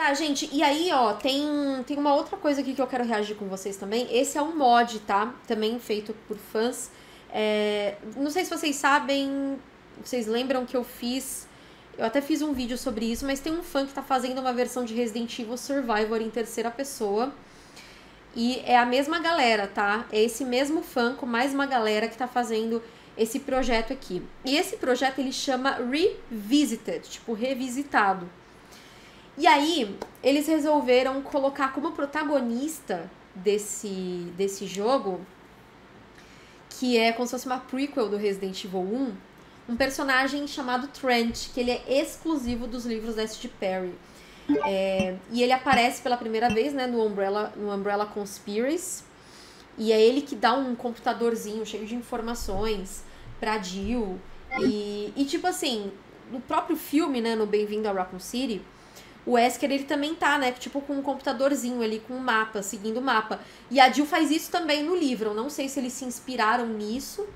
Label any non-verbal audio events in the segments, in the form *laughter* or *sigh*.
Tá, gente, e aí, ó, tem, tem uma outra coisa aqui que eu quero reagir com vocês também. Esse é um mod, tá? Também feito por fãs. É, não sei se vocês sabem, vocês lembram que eu fiz. Eu até fiz um vídeo sobre isso, mas tem um fã que tá fazendo uma versão de Resident Evil Survivor em terceira pessoa. E é a mesma galera, tá? É esse mesmo fã com mais uma galera que tá fazendo esse projeto aqui. E esse projeto ele chama Revisited, tipo revisitado. E aí, eles resolveram colocar como protagonista desse, desse jogo, que é como se fosse uma prequel do Resident Evil 1, um personagem chamado Trent, que ele é exclusivo dos livros da S.G. Perry. É, e ele aparece pela primeira vez né, no, Umbrella, no Umbrella Conspiracy. E é ele que dá um computadorzinho cheio de informações pra Jill. E, e tipo assim, no próprio filme, né, no Bem-vindo a Raccoon City, o Wesker ele também tá, né, tipo com um computadorzinho ali, com um mapa, seguindo o mapa. E a Jill faz isso também no livro. Eu não sei se eles se inspiraram nisso,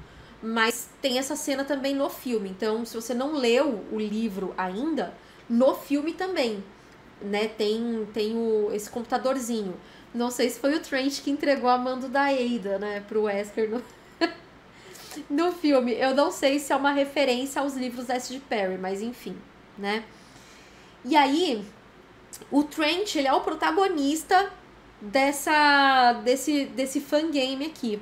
mas tem essa cena também no filme. Então, se você não leu o livro ainda, no filme também né, tem, tem o, esse computadorzinho. Não sei se foi o Trent que entregou a mando da Ada, né, pro Wesker no, *laughs* no filme. Eu não sei se é uma referência aos livros da S.G. Perry, mas enfim, né. E aí, o Trent, ele é o protagonista dessa desse desse fangame aqui.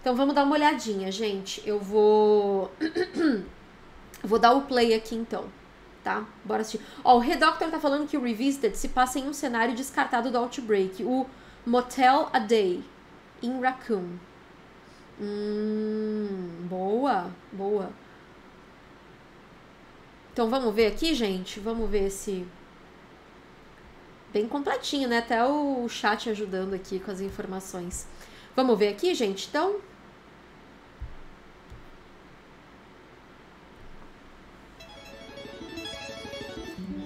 Então vamos dar uma olhadinha, gente. Eu vou *clears throat* vou dar o play aqui então tá? Bora assistir. Ó, o Redoctor tá falando que o Revisited se passa em um cenário descartado do Outbreak, o Motel a Day, em Raccoon. Hum, boa, boa. Então vamos ver aqui, gente? Vamos ver esse... Bem completinho, né? Até o chat ajudando aqui com as informações. Vamos ver aqui, gente? Então,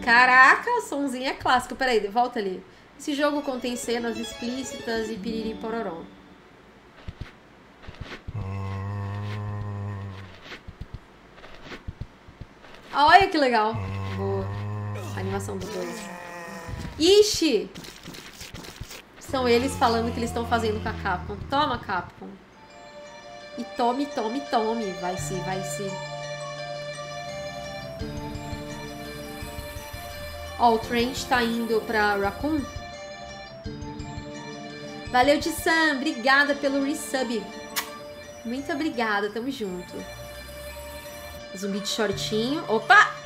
Caraca, somzinho é clássico. Peraí, volta ali. Esse jogo contém cenas explícitas e piriri pororó. Olha que legal. Boa. A animação dos dois. Ixi! São eles falando que eles estão fazendo com a Capcom. Toma, Capcom. E tome, tome, tome. Vai se, vai se. Ó, o Trent tá indo pra Raccoon. Valeu, Sam. Obrigada pelo resub. Muito obrigada. Tamo junto. Zumbi de shortinho. Opa!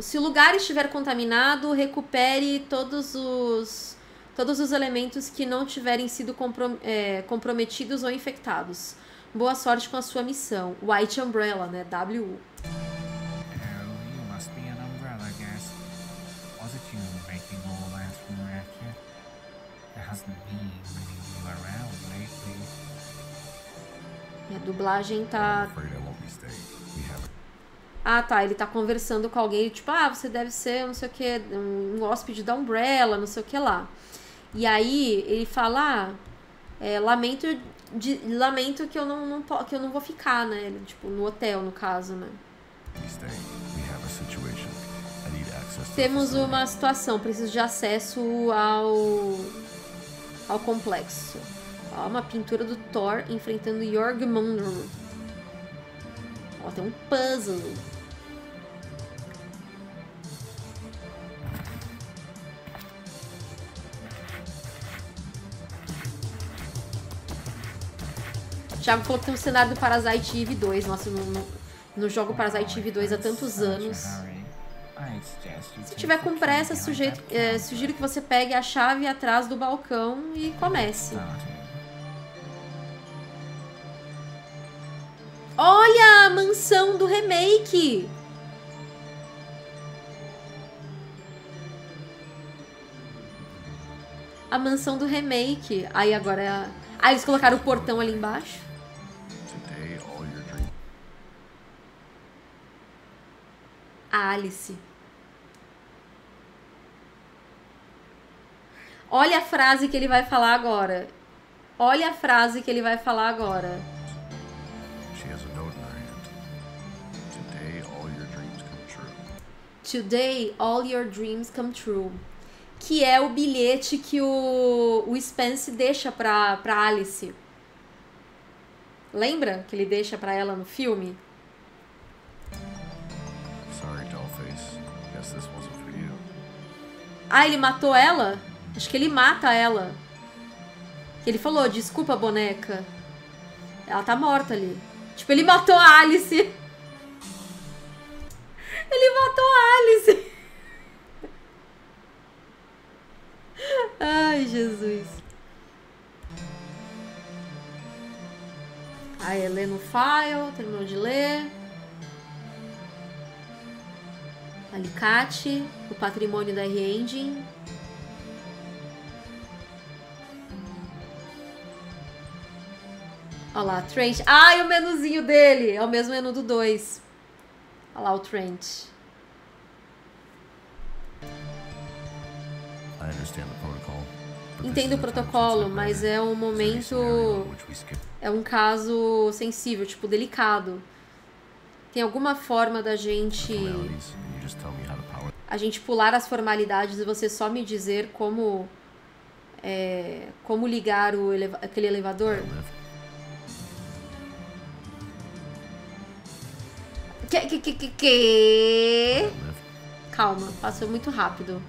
Se o lugar estiver contaminado, recupere todos os todos os elementos que não tiverem sido comprom é, comprometidos ou infectados. Boa sorte com a sua missão. White Umbrella, né? W. dublagem tá. Ah, tá. Ele tá conversando com alguém, tipo, ah, você deve ser não sei o que, um hóspede da Umbrella, não sei o que lá. E aí ele fala, ah, é, lamento de, lamento que eu não, não, que eu não vou ficar, né? Tipo, no hotel, no caso, né? Temos uma situação, preciso de acesso ao, ao complexo. Ó, uma pintura do Thor enfrentando Jorgmundur. Ó, tem um puzzle. Thiago falou que tem um cenário do Parasite Eve 2. Nossa, no, no, no jogo Parasite Eve 2 há tantos anos. Se tiver com pressa, sujeito, é, sugiro que você pegue a chave atrás do balcão e comece. A mansão do remake! A mansão do remake. Aí agora é. Aí eles colocaram o portão ali embaixo. a Alice. Olha a frase que ele vai falar agora. Olha a frase que ele vai falar agora. Today all your dreams come true. Que é o bilhete que o, o Spence deixa pra, pra Alice. Lembra que ele deixa pra ela no filme? Sorry, Dollface. Guess this wasn't for you. Ah, ele matou ela? Acho que ele mata ela. Ele falou, desculpa, boneca. Ela tá morta ali. Tipo, ele matou a Alice. *laughs* Ele matou a Alice. Ai, Jesus. Aí, lê no file, terminou de ler. Alicate, o patrimônio da R-Engine. Olha lá, Trent. Ai, o menuzinho dele. É o mesmo menu do 2. Olha lá o Trent. Entendo o protocolo, mas é um momento. É um caso sensível, tipo, delicado. Tem alguma forma da gente. A gente pular as formalidades e você só me dizer como. É, como ligar o eleva- aquele elevador? Que, que, que, que, que? Calma, passou muito rápido.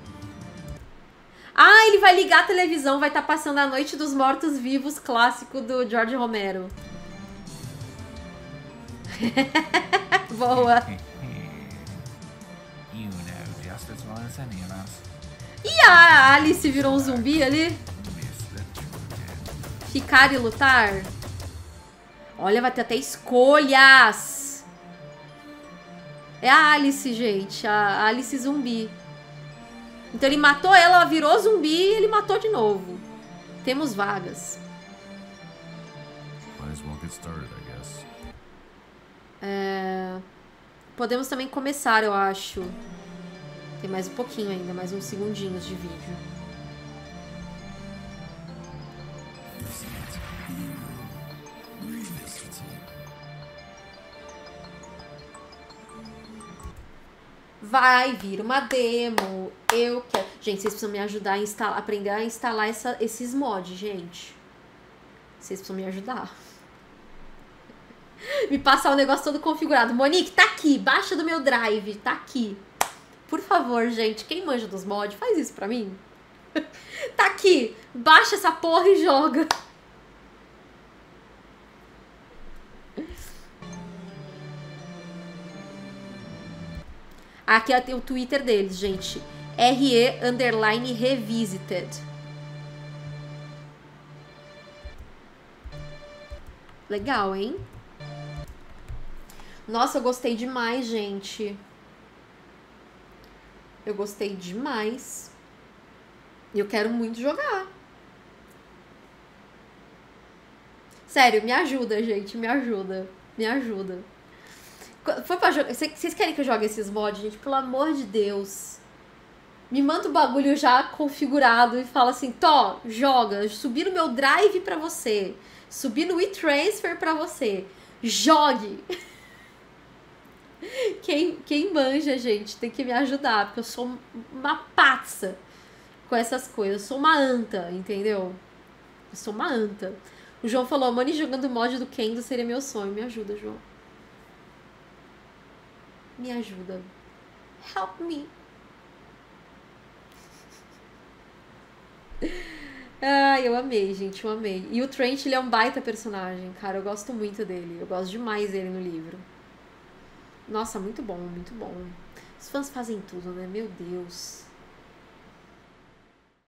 Ah, ele vai ligar a televisão, vai estar passando a Noite dos Mortos Vivos clássico do George Romero. *laughs* Boa. *laughs* E a Alice virou um zumbi ali? Ficar e lutar? Olha, vai ter até escolhas. É a Alice, gente. A Alice zumbi. Então ele matou ela, ela virou zumbi e ele matou de novo. Temos vagas. É, Podemos também começar, eu acho. Tem mais um pouquinho ainda, mais uns segundinhos de vídeo. Vai vir uma demo. Eu quero. Gente, vocês precisam me ajudar a instalar, aprender a instalar essa- esses mods, gente. Vocês precisam me ajudar. *laughs* Me passar o negócio todo configurado. Monique, tá aqui. Baixa do meu drive. Tá aqui. Por favor, gente. Quem manja dos mods, faz isso pra mim. *laughs* tá aqui. Baixa essa porra e joga. Aqui é o Twitter deles, gente. RE underline revisited. Legal, hein? Nossa, eu gostei demais, gente. Eu gostei demais. E eu quero muito jogar. Sério, me ajuda, gente. Me ajuda. Me ajuda. Foi pra jogar. Vocês querem que eu jogue esses mods, gente? Pelo amor de Deus. Me manda o bagulho já configurado e fala assim: Tó, joga. Subi no meu drive pra você. Subi no WeTransfer pra você. Jogue. *laughs* Quem, quem manja, gente, tem que me ajudar, porque eu sou uma patça com essas coisas. Eu sou uma anta, entendeu? Eu sou uma anta. O João falou, Mani jogando mod do Kendo seria meu sonho. Me ajuda, João. Me ajuda. Help me. Ai, eu amei, gente, eu amei. E o Trent, ele é um baita personagem, cara. Eu gosto muito dele. Eu gosto demais dele no livro. Nossa, muito bom, muito bom. Os fãs fazem tudo, né? Meu Deus.